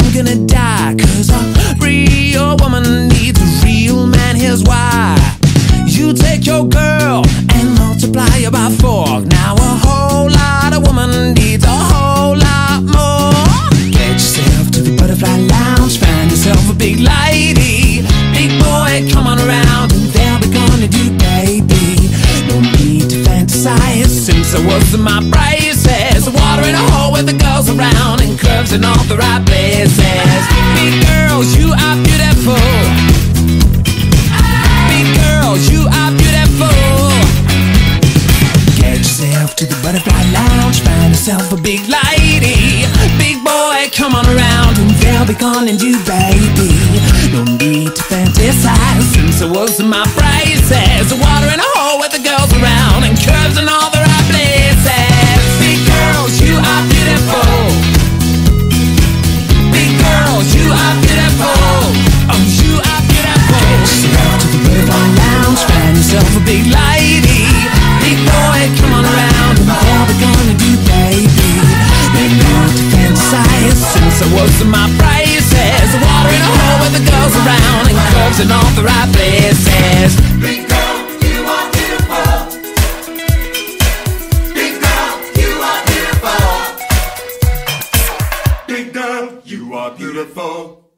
never gonna die. Cause a real woman needs a real man. Here's why. You take your girl and multiply her by four. Now a whole lot of woman needs a whole lot more. Get yourself to the butterfly lounge, find yourself a big lady. Big boy, come on around and they'll be gonna do, baby. No need to fantasize since I was in my braces. Water in a hole with the girls around and curves in all the right places. Big girls, you are beautiful. Big girls, you are beautiful. Get yourself to the butterfly lounge, find yourself a big lady. Big boy, come on around and they'll be calling you baby. No need to fantasize since I was in my braces. Water big lady. Big boy, come on around and they'll be gonna do, baby. No need to fantasize since I was in my braces. Water in a hole with the girls around and curves in all the right places. Big girl, you are beautiful. Big girl, you are beautiful. Big girl, you are beautiful.